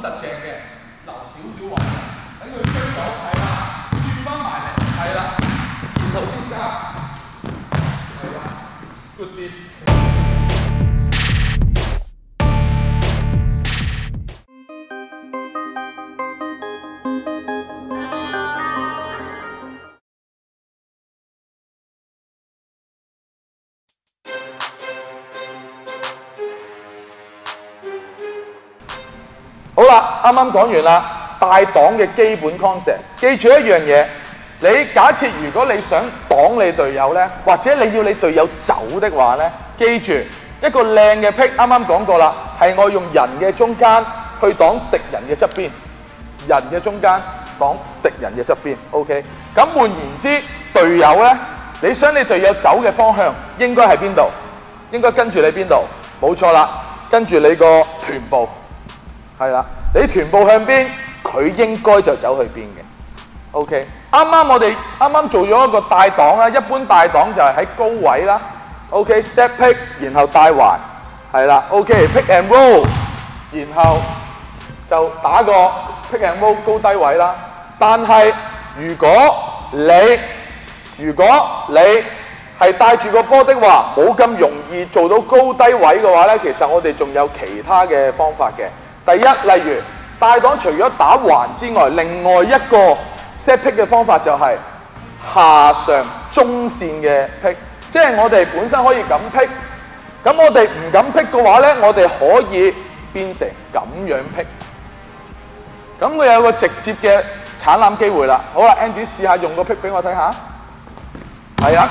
實淨嘅，留少少位，等佢追走，係啦，轉翻埋嚟，係啦，然後先加，係啦，good 啲。啦，啱啱講完啦，帶擋嘅基本 concept，記住一樣嘢，你假設如果你想擋你隊友呢，或者你要你隊友走的話呢，記住一個靚嘅 pick，啱啱講過啦，係我用人嘅中間去擋敵人嘅側邊，人嘅中間擋敵人嘅側邊，OK。咁換言之，隊友呢，你想你隊友走嘅方向應該喺邊度？應該跟住你邊度？冇錯啦，跟住你個臀部。係啦，你臀部向邊，佢應該就走去邊嘅。OK，啱啱我哋啱啱做咗一個帶擋啦，一般帶擋就係喺高位啦。OK，set、pick，然後帶環，係啦。OK，pick、and roll，然後就打個 pick and roll 高低位啦。但係如果你如果你係帶住個波的話，冇咁容易做到高低位嘅話咧，其實我哋仲有其他嘅方法嘅。第一，例如帶擋除咗打橫之外，另外一個 set pick 嘅方法就係下上中線嘅 pick，即係我哋本身可以咁 pick，咁我哋唔敢 pick 嘅話咧，我哋可以變成咁樣 pick，咁佢有個直接嘅產攬機會啦。好啦，Andy 試下用個 pick 俾我睇下，係啊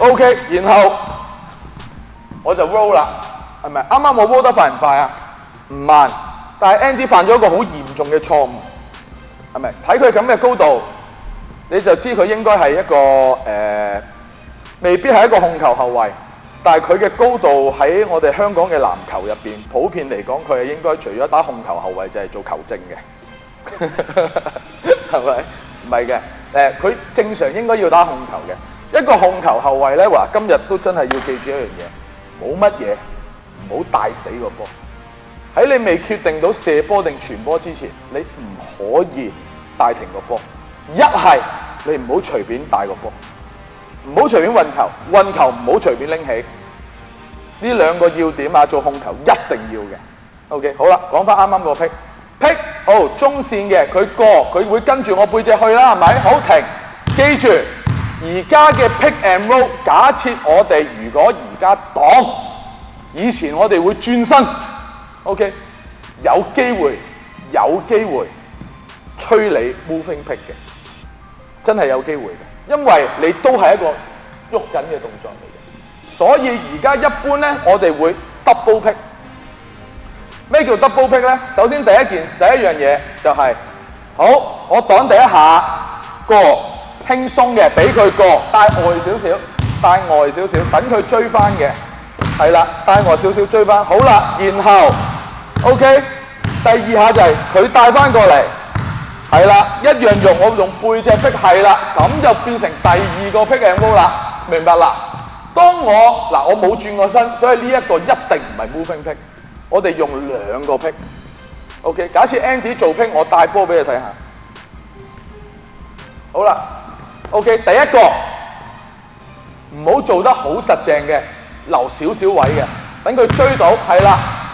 ，O K，然後我就 roll 啦，係咪？啱啱我 roll 得快唔快啊？唔慢，但系 Andy 犯咗一個好嚴重嘅錯誤，係咪？睇佢咁嘅高度，你就知佢應該係一個誒、呃，未必係一個控球後衞，但系佢嘅高度喺我哋香港嘅籃球入边，普遍嚟講，佢係應該除咗打控球後衞，就係做球證嘅，係咪？唔係嘅，誒，佢正常應該要打控球嘅。一個控球後衞咧，话今日都真係要記住一樣嘢，冇乜嘢，唔好大死個波。喺你未決定到射波定傳波之前，你唔可以帶停個波。一係你唔好隨便帶個波，唔好隨便運球，運球唔好隨便拎起。呢兩個要點啊，做控球一定要嘅。OK，好啦，講翻啱啱個 pick pick，好中線嘅，佢過佢會跟住我背脊去啦，係咪？好停，記住而家嘅 pick and roll，假設我哋如果而家擋，以前我哋會轉身。OK，有機會有機會吹你 moving pick 嘅，真係有機會嘅，因為你都係一個喐緊嘅動作嚟嘅，所以而家一般咧，我哋會 double pick。咩叫 double pick 咧？首先第一件第一樣嘢就係、好，我擋第一下過輕鬆嘅，俾佢過，帶外少少，帶外少少，等佢追翻嘅。係啦，帶外少少追翻，好啦，然後 OK，第二下就係佢帶翻過嚟，係啦，一樣用我用背脊劈係啦，咁就變成第二個 pick and roll 啦，明白啦？當我嗱我冇轉過身，所以呢一個一定唔係 moving pick，我哋用兩個 pick。OK，假設 Andy 做 pick，我帶波俾你睇下。好啦，OK，第一個唔好做得好實淨嘅。留少少位嘅，等佢追到，係啦，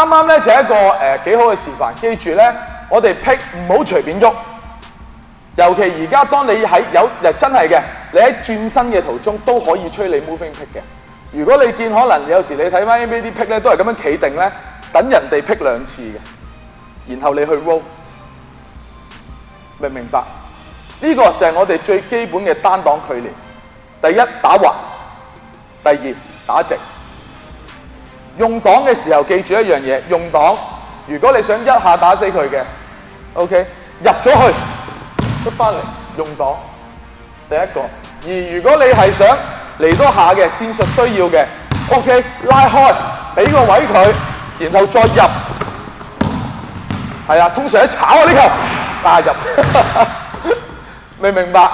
啱啱咧就係一個誒幾好嘅示範，記住咧，我哋 pick 唔好隨便喐，尤其而家當你喺有誒真係嘅，你喺轉身嘅途中都可以吹你 moving pick 嘅。如果你見可能有時你睇翻 NBA 啲 pick 咧，都係咁樣企定咧，等人哋 pick 兩次嘅，然後你去 roll，明唔明白？呢個就係我哋最基本嘅單擋距離。第一打橫，第二打直。用擋嘅時候，記住一樣嘢，用擋。如果你想一下打死佢嘅，OK，入咗去，出翻嚟用擋，第一個。而如果你係想嚟多下嘅戰術需要嘅，OK，拉開，俾個位佢，然後再入，係啊，通常一炒啊呢球，打入，明唔明白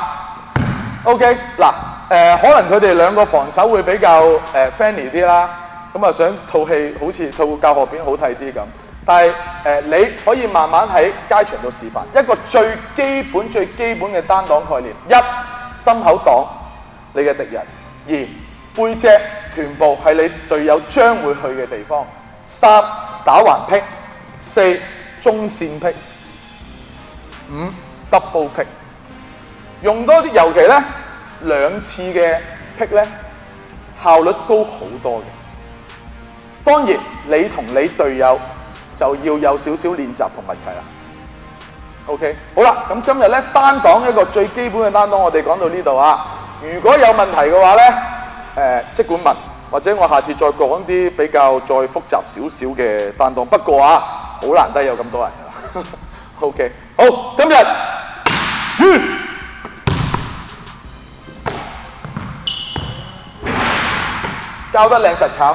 ？OK，嗱，誒可能佢哋兩個防守會比較誒 friendly 啲啦，咁啊想套戲好似套教學片好睇啲咁。但係誒、你可以慢慢喺街場度示範一個最基本、最基本嘅單擋概念：一心口擋你嘅敵人；二背脊、臀部係你隊友將會去嘅地方；三打橫劈；四中線劈；五 double 劈。用多啲，尤其咧兩次嘅劈咧，效率高好多嘅。當然，你同你隊友。就要有少少練習同默契啦。OK，好啦，咁今日咧單擋一個最基本嘅單擋，我哋講到呢度啊。如果有問題嘅話咧，誒、即管問，或者我下次再講啲比較再複雜少少嘅單擋。不過啊，好難得有咁多人。OK，好，今日，教得靚實炒。